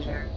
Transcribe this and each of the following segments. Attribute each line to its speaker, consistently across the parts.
Speaker 1: Computer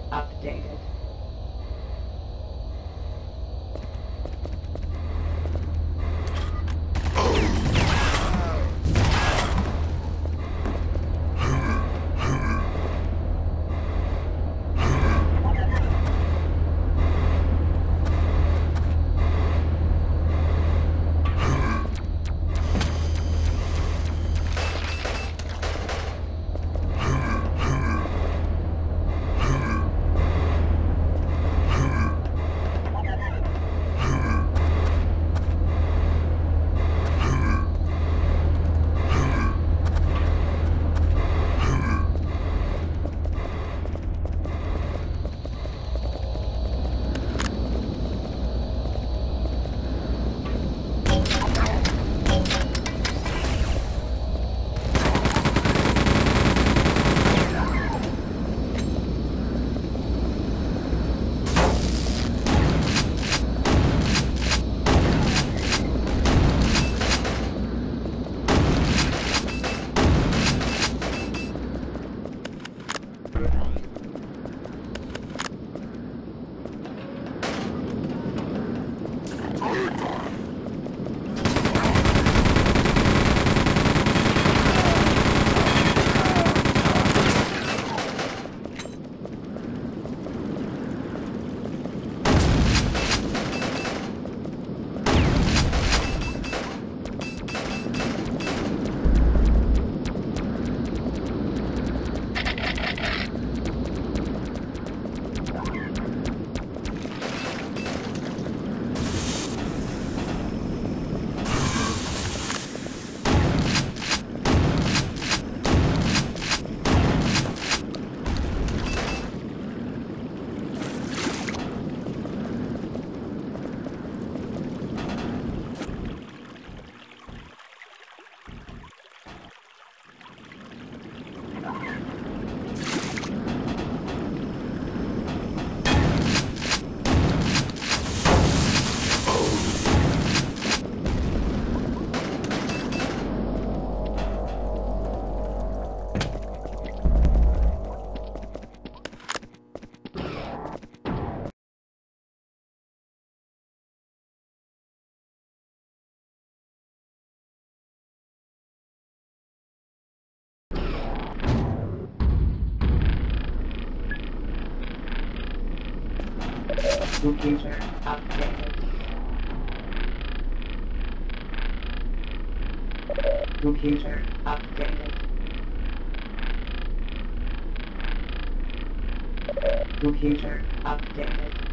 Speaker 1: Computer updated. Computer updated. Computer updated.